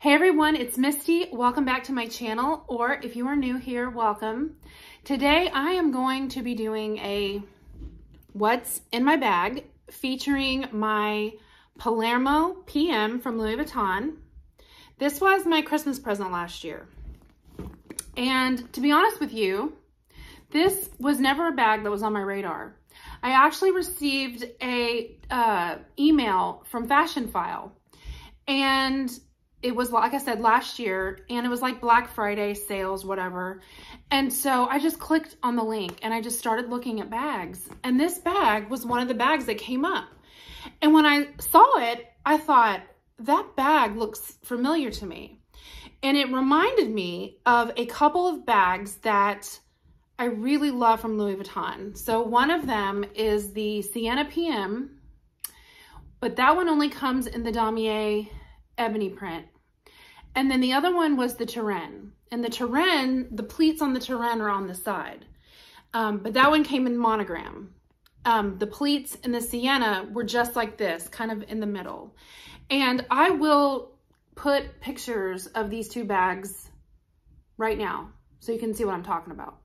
Hey everyone, it's Misty. Welcome back to my channel, or if you are new here, welcome. Today I am going to be doing a what's in my bag featuring my Palermo PM from Louis Vuitton. This was my Christmas present last year. And to be honest with you, this was never a bag that was on my radar. I actually received a uh, email from Fashionphile and it was, like I said, last year, and it was like Black Friday sales, whatever. And so I just clicked on the link and I just started looking at bags. And this bag was one of the bags that came up. And when I saw it, I thought, that bag looks familiar to me. And it reminded me of a couple of bags that I really love from Louis Vuitton. So one of them is the Sienna PM, but that one only comes in the Damier ebony print. And then the other one was the Turenne. And the Turenne, the pleats on the Turenne are on the side. Um, but that one came in monogram. Um, the pleats in the Sienna were just like this, kind of in the middle. And I will put pictures of these two bags right now so you can see what I'm talking about.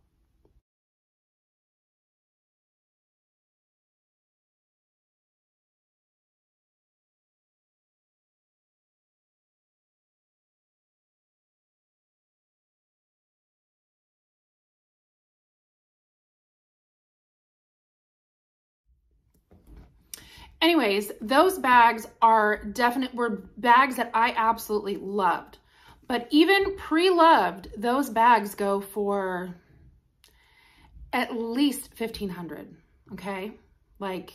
Anyways, those bags are definite were bags that I absolutely loved. But even pre-loved, those bags go for at least 1500 okay? Like,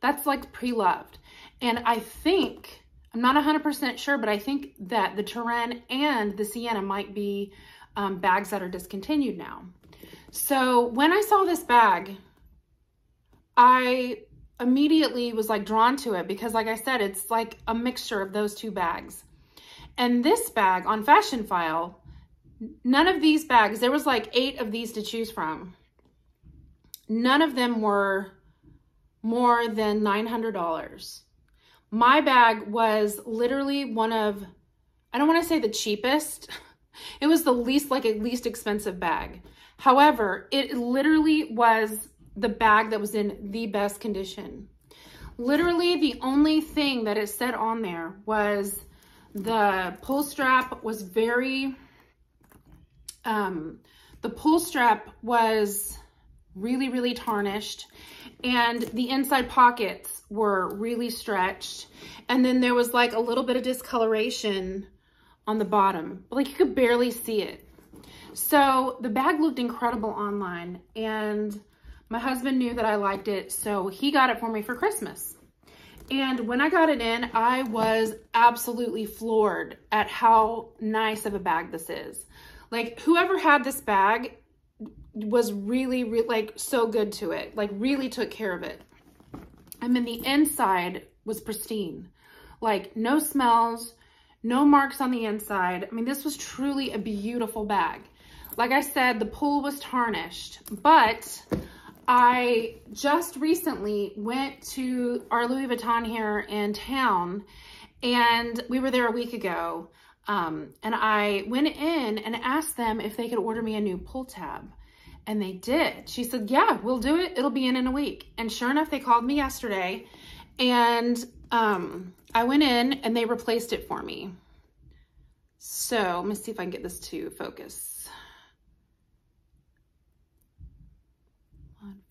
that's like pre-loved. And I think, I'm not 100% sure, but I think that the Turenne and the Sienna might be um, bags that are discontinued now. So when I saw this bag, I immediately was like drawn to it because like I said, it's like a mixture of those two bags. And this bag on Fashionphile, none of these bags, there was like eight of these to choose from. None of them were more than $900. My bag was literally one of, I don't want to say the cheapest. It was the least, like a least expensive bag. However, it literally was the bag that was in the best condition. Literally the only thing that it said on there was the pull strap was very, um, the pull strap was really, really tarnished and the inside pockets were really stretched. And then there was like a little bit of discoloration on the bottom, like you could barely see it. So the bag looked incredible online and my husband knew that I liked it, so he got it for me for Christmas. And when I got it in, I was absolutely floored at how nice of a bag this is. Like whoever had this bag was really, really like so good to it, like really took care of it. And then the inside was pristine, like no smells, no marks on the inside. I mean, this was truly a beautiful bag. Like I said, the pull was tarnished, but I just recently went to our Louis Vuitton here in town and we were there a week ago. Um, and I went in and asked them if they could order me a new pull tab. And they did. She said, yeah, we'll do it. It'll be in in a week. And sure enough, they called me yesterday and um, I went in and they replaced it for me. So let me see if I can get this to focus.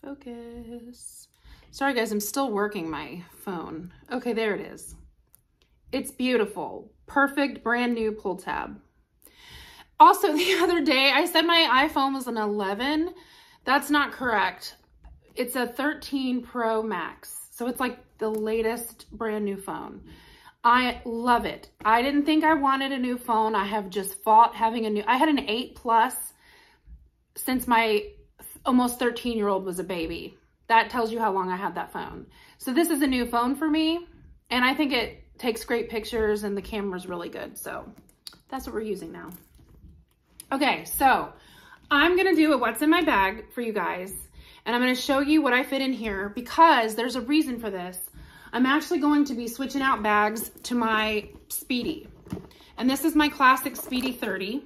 Focus. Sorry guys, I'm still working my phone. Okay, there it is. It's beautiful. Perfect brand new pull tab. Also, the other day, I said my iPhone was an 11. That's not correct. It's a 13 Pro Max. So it's like the latest brand new phone. I love it. I didn't think I wanted a new phone. I have just fought having a new, I had an 8 Plus since my almost 13 year old was a baby. That tells you how long I had that phone. So this is a new phone for me and I think it takes great pictures and the camera's really good. So that's what we're using now. Okay, so I'm gonna do a what's in my bag for you guys and I'm gonna show you what I fit in here because there's a reason for this. I'm actually going to be switching out bags to my Speedy. And this is my classic Speedy 30.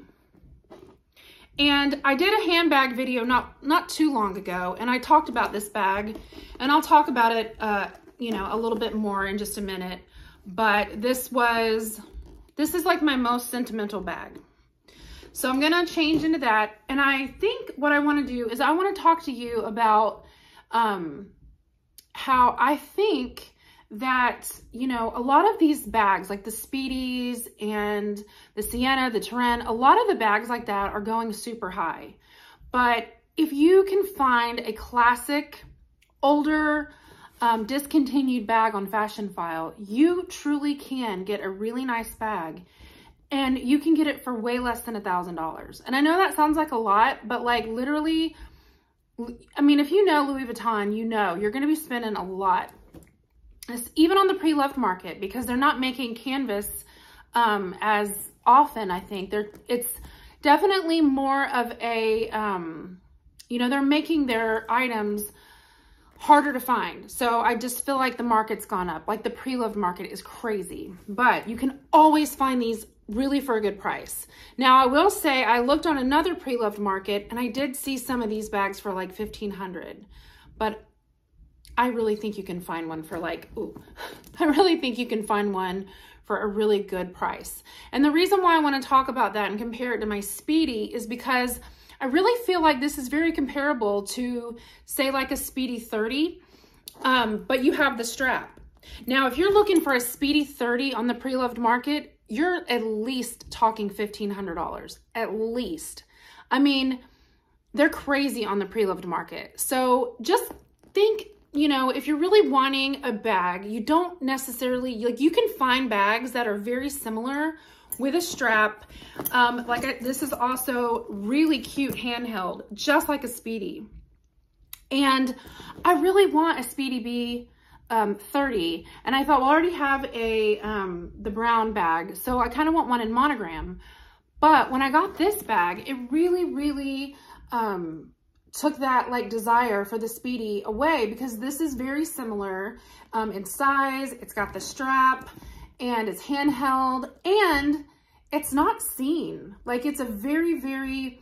And I did a handbag video not, not too long ago, and I talked about this bag, and I'll talk about it, uh, you know, a little bit more in just a minute. But this was, this is like my most sentimental bag. So I'm gonna change into that. And I think what I wanna do is I wanna talk to you about um, how I think that, you know, a lot of these bags, like the Speedies and the Sienna, the Turenne, a lot of the bags like that are going super high. But if you can find a classic, older, um, discontinued bag on Fashionphile, you truly can get a really nice bag and you can get it for way less than a thousand dollars. And I know that sounds like a lot, but like literally, I mean, if you know Louis Vuitton, you know you're going to be spending a lot, even on the pre-loved market because they're not making canvas um, as often. I think they're it's definitely more of a um, you know they're making their items harder to find. So I just feel like the market's gone up. Like the pre-loved market is crazy, but you can always find these really for a good price. Now I will say I looked on another pre-loved market and I did see some of these bags for like 1500 but I really think you can find one for like, ooh, I really think you can find one for a really good price. And the reason why I wanna talk about that and compare it to my Speedy is because I really feel like this is very comparable to say like a Speedy 30, um, but you have the strap. Now, if you're looking for a Speedy 30 on the pre-loved market, you're at least talking $1,500, at least. I mean, they're crazy on the pre-loved market. So just think, you know, if you're really wanting a bag, you don't necessarily, like you can find bags that are very similar with a strap. Um, like I, this is also really cute handheld, just like a Speedy. And I really want a Speedy B um, 30 and I thought, well, I already have a, um, the brown bag. So I kind of want one in monogram. But when I got this bag, it really, really, um, took that like desire for the Speedy away because this is very similar, um, in size. It's got the strap and it's handheld and it's not seen. Like it's a very, very,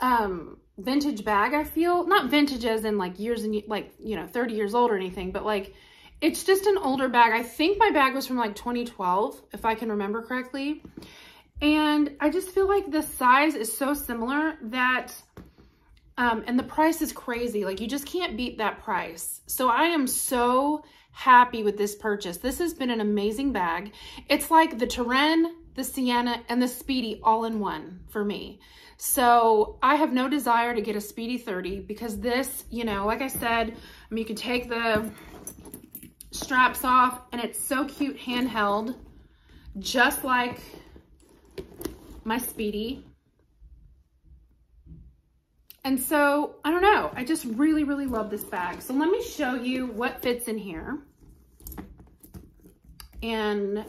um, vintage bag, I feel. Not vintage as in like years and like, you know, 30 years old or anything, but like it's just an older bag. I think my bag was from like 2012, if I can remember correctly. And I just feel like the size is so similar that, um, and the price is crazy. Like you just can't beat that price. So I am so happy with this purchase. This has been an amazing bag. It's like the Turenne, the Sienna, and the Speedy all in one for me. So I have no desire to get a Speedy 30 because this, you know, like I said, I mean, you can take the straps off and it's so cute handheld, just like my Speedy. And so, I don't know, I just really, really love this bag. So let me show you what fits in here. And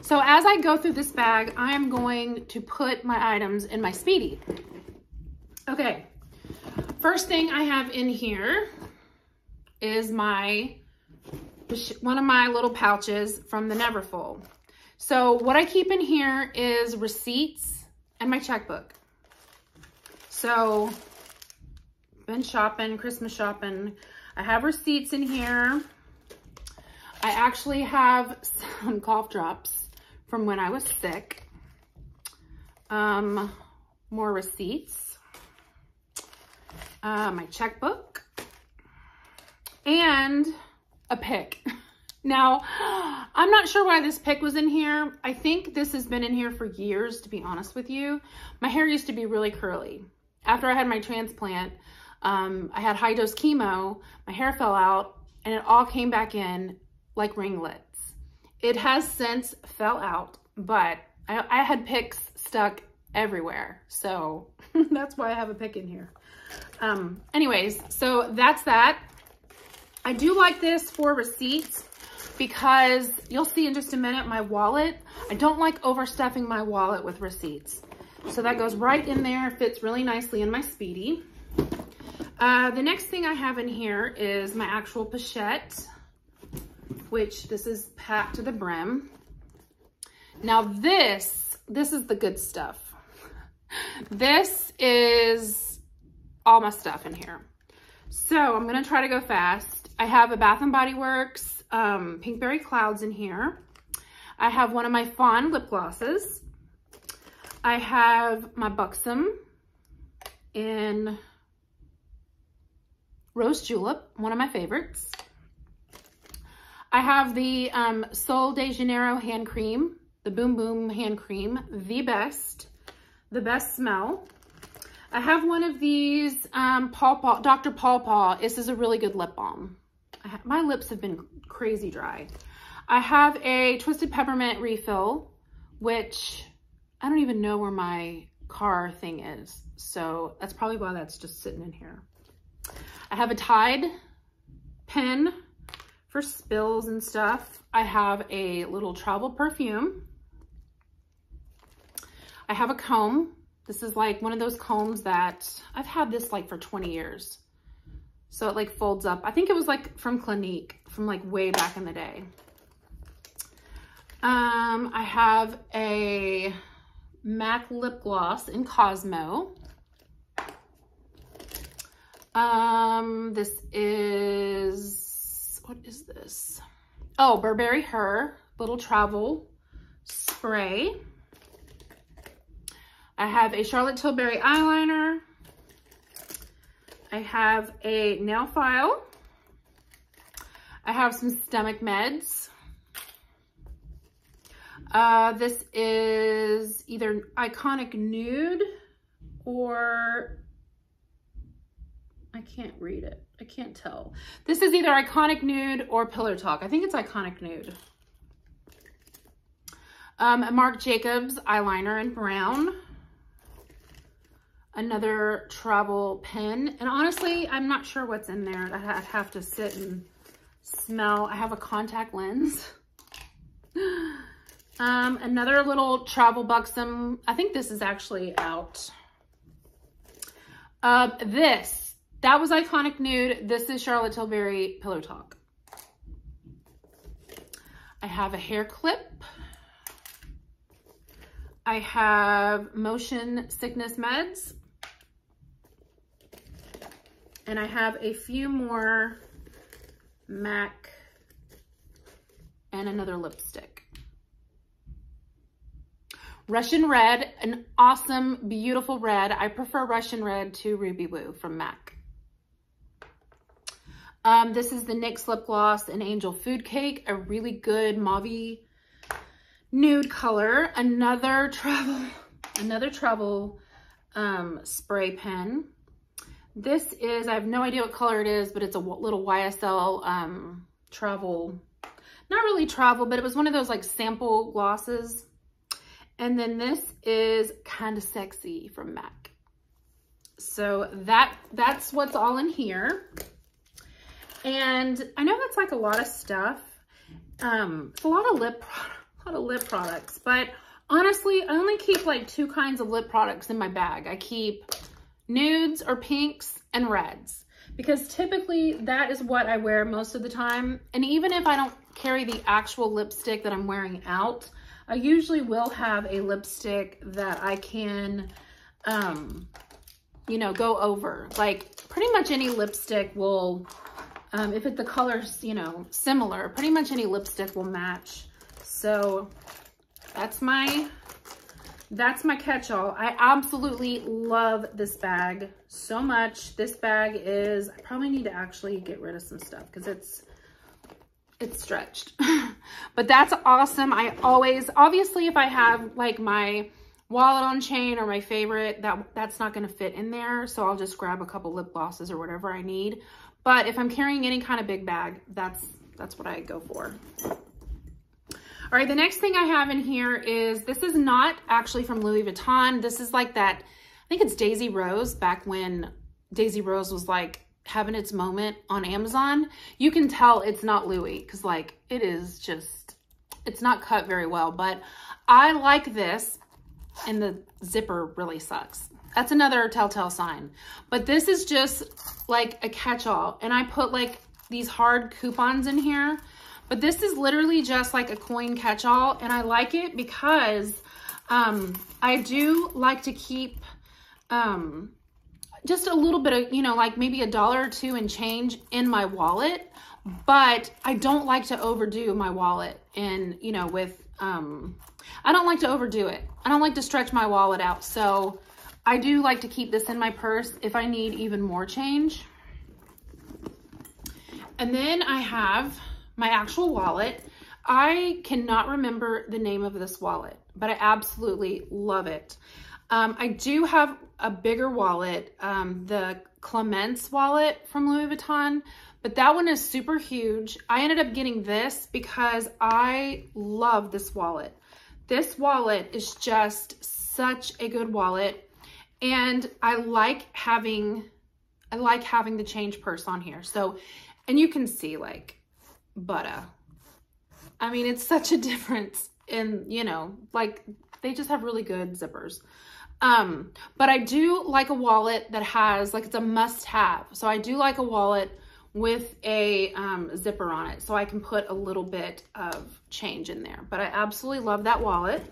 so as I go through this bag, I am going to put my items in my Speedy. Okay, first thing I have in here is my one of my little pouches from the Neverfull. So what I keep in here is receipts and my checkbook. So been shopping, Christmas shopping. I have receipts in here. I actually have some cough drops from when I was sick. Um, more receipts. Uh, my checkbook. And a pick. Now, I'm not sure why this pick was in here. I think this has been in here for years, to be honest with you. My hair used to be really curly. After I had my transplant, um, I had high dose chemo, my hair fell out, and it all came back in like ringlets. It has since fell out, but I, I had picks stuck everywhere. So that's why I have a pick in here. Um, anyways, so that's that. I do like this for receipts because you'll see in just a minute my wallet. I don't like overstuffing my wallet with receipts. So that goes right in there, fits really nicely in my Speedy. Uh, the next thing I have in here is my actual pochette, which this is packed to the brim. Now this this is the good stuff. This is all my stuff in here. So I'm going to try to go fast. I have a Bath & Body Works um, Pinkberry Clouds in here. I have one of my Fawn lip glosses. I have my Buxom in Rose Julep, one of my favorites. I have the um, Sol de Janeiro hand cream, the Boom Boom hand cream, the best, the best smell. I have one of these um, Paw Paw, Dr. Paw Paw. This is a really good lip balm. My lips have been crazy dry. I have a Twisted Peppermint refill, which I don't even know where my car thing is. So that's probably why that's just sitting in here. I have a Tide pen for spills and stuff. I have a little travel perfume. I have a comb. This is like one of those combs that I've had this like for 20 years. So it like folds up. I think it was like from Clinique from like way back in the day. Um, I have a MAC lip gloss in Cosmo. Um, this is, what is this? Oh, Burberry Her Little Travel Spray. I have a Charlotte Tilbury eyeliner. I have a nail file. I have some stomach meds. Uh, this is either Iconic Nude or I can't read it. I can't tell. This is either Iconic Nude or Pillow Talk. I think it's Iconic Nude. Um, Marc Jacobs eyeliner in brown. Another travel pen. And honestly, I'm not sure what's in there. I'd have to sit and smell. I have a contact lens. Um, another little travel buxom. I think this is actually out. Uh, this, that was Iconic Nude. This is Charlotte Tilbury Pillow Talk. I have a hair clip. I have motion sickness meds. And I have a few more MAC and another lipstick. Russian Red, an awesome, beautiful red. I prefer Russian Red to Ruby Woo from MAC. Um, this is the NYX Lip Gloss and Angel Food Cake, a really good mauve nude color. Another travel, another travel um, spray pen. This is, I have no idea what color it is, but it's a little YSL um, travel, not really travel, but it was one of those like sample glosses and then this is kind of sexy from MAC. So that that's what's all in here. And I know that's like a lot of stuff. Um, it's a lot of lip, a lot of lip products, but honestly, I only keep like two kinds of lip products in my bag. I keep nudes or pinks and reds because typically that is what I wear most of the time. And even if I don't carry the actual lipstick that I'm wearing out, I usually will have a lipstick that I can, um, you know, go over. Like pretty much any lipstick will, um, if it, the color's, you know, similar, pretty much any lipstick will match. So that's my, that's my catch-all. I absolutely love this bag so much. This bag is, I probably need to actually get rid of some stuff because it's, it's stretched. but that's awesome. I always, obviously if I have like my wallet on chain or my favorite, that that's not gonna fit in there. So I'll just grab a couple lip glosses or whatever I need. But if I'm carrying any kind of big bag, that's, that's what I go for. All right, the next thing I have in here is, this is not actually from Louis Vuitton. This is like that, I think it's Daisy Rose back when Daisy Rose was like having its moment on Amazon, you can tell it's not Louis because like it is just, it's not cut very well, but I like this and the zipper really sucks. That's another telltale sign. But this is just like a catch-all and I put like these hard coupons in here, but this is literally just like a coin catch-all and I like it because Um, I do like to keep um, just a little bit of, you know, like maybe a dollar or two in change in my wallet, but I don't like to overdo my wallet and, you know, with, um, I don't like to overdo it. I don't like to stretch my wallet out. So I do like to keep this in my purse if I need even more change. And then I have my actual wallet. I cannot remember the name of this wallet, but I absolutely love it. Um, I do have a bigger wallet, um, the Clemence wallet from Louis Vuitton, but that one is super huge. I ended up getting this because I love this wallet. This wallet is just such a good wallet and I like having I like having the change purse on here. So, and you can see like butter. I mean, it's such a difference in, you know, like they just have really good zippers. Um, but I do like a wallet that has, like it's a must have. So I do like a wallet with a um, zipper on it so I can put a little bit of change in there. But I absolutely love that wallet.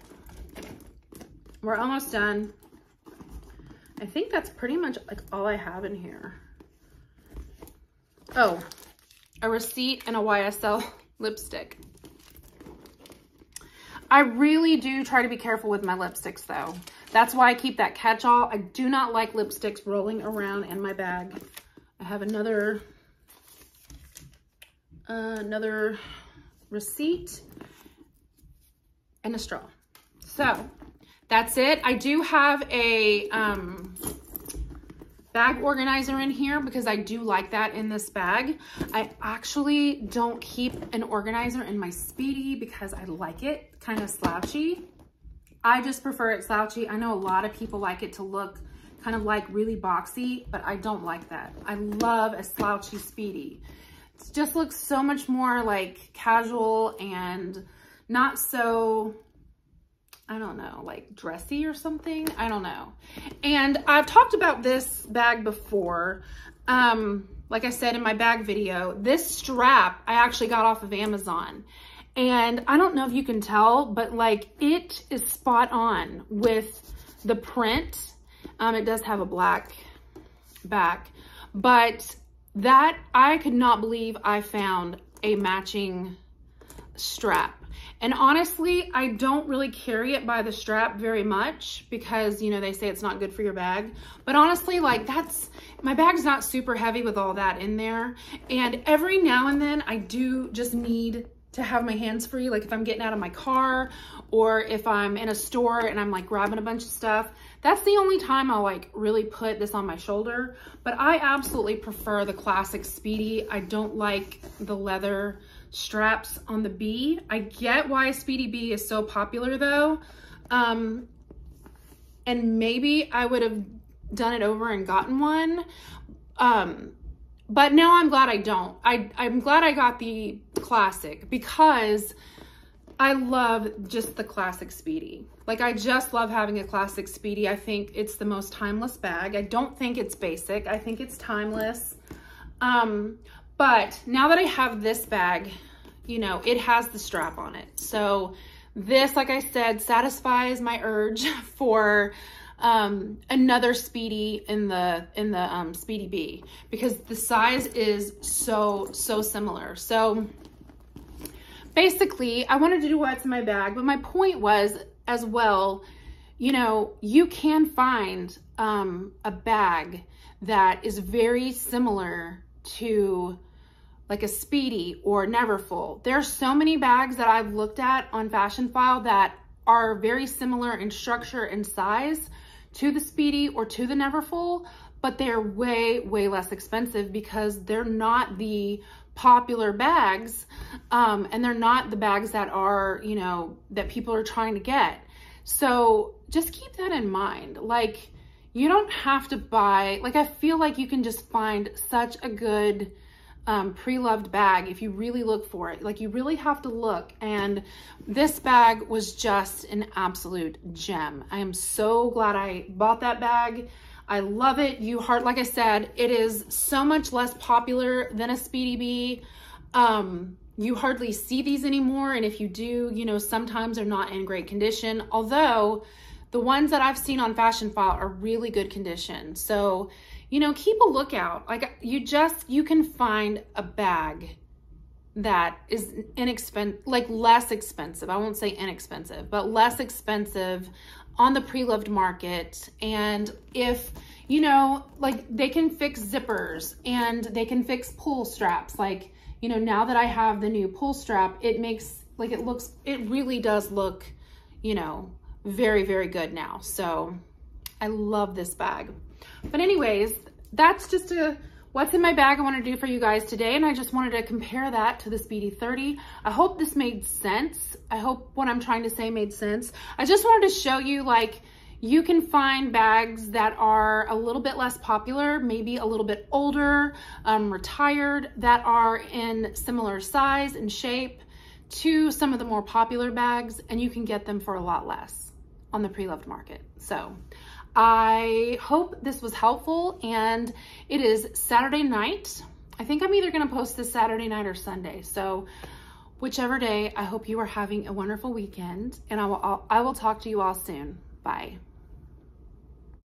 We're almost done. I think that's pretty much like all I have in here. Oh, a receipt and a YSL lipstick. I really do try to be careful with my lipsticks though. That's why I keep that catch-all. I do not like lipsticks rolling around in my bag. I have another, uh, another receipt and a straw. So that's it. I do have a um, bag organizer in here because I do like that in this bag. I actually don't keep an organizer in my Speedy because I like it kind of slouchy. I just prefer it slouchy. I know a lot of people like it to look kind of like really boxy, but I don't like that. I love a slouchy Speedy. It just looks so much more like casual and not so I don't know, like dressy or something. I don't know. And I've talked about this bag before. Um, like I said in my bag video, this strap I actually got off of Amazon. And I don't know if you can tell, but like it is spot on with the print. Um, it does have a black back, but that I could not believe I found a matching strap. And honestly, I don't really carry it by the strap very much because, you know, they say it's not good for your bag. But honestly, like that's, my bag's not super heavy with all that in there. And every now and then I do just need to have my hands free. Like if I'm getting out of my car or if I'm in a store and I'm like grabbing a bunch of stuff, that's the only time I'll like really put this on my shoulder. But I absolutely prefer the classic Speedy. I don't like the leather straps on the B. I get why Speedy B is so popular though. Um, and maybe I would have done it over and gotten one. Um, but now I'm glad I don't. I, I'm glad I got the classic because I love just the classic Speedy. Like I just love having a classic Speedy. I think it's the most timeless bag. I don't think it's basic. I think it's timeless. Um, but now that I have this bag, you know, it has the strap on it. So this, like I said, satisfies my urge for um, another Speedy in the in the um, Speedy B because the size is so, so similar. So basically, I wanted to do what's in my bag, but my point was as well, you know, you can find um, a bag that is very similar to like a Speedy or Neverfull. There's so many bags that I've looked at on Fashionphile that are very similar in structure and size to the Speedy or to the Neverfull, but they're way, way less expensive because they're not the popular bags um, and they're not the bags that are, you know, that people are trying to get. So just keep that in mind. Like, you don't have to buy, like, I feel like you can just find such a good um, pre-loved bag if you really look for it. Like you really have to look. And this bag was just an absolute gem. I am so glad I bought that bag. I love it. You heart, like I said, it is so much less popular than a Speedy B. Um, you hardly see these anymore. And if you do, you know, sometimes they're not in great condition. Although the ones that I've seen on Fashionphile are really good condition. So, you know, keep a lookout. Like you just, you can find a bag that is inexpensive, like less expensive. I won't say inexpensive, but less expensive on the pre-loved market. And if, you know, like they can fix zippers and they can fix pull straps. Like, you know, now that I have the new pull strap, it makes, like it looks, it really does look, you know, very, very good now. So I love this bag. But anyways, that's just a what's in my bag I want to do for you guys today. And I just wanted to compare that to the Speedy 30. I hope this made sense. I hope what I'm trying to say made sense. I just wanted to show you like, you can find bags that are a little bit less popular, maybe a little bit older, um, retired, that are in similar size and shape to some of the more popular bags, and you can get them for a lot less on the pre-loved market. So I hope this was helpful and it is Saturday night. I think I'm either gonna post this Saturday night or Sunday. So whichever day, I hope you are having a wonderful weekend and I will, I will talk to you all soon. Bye.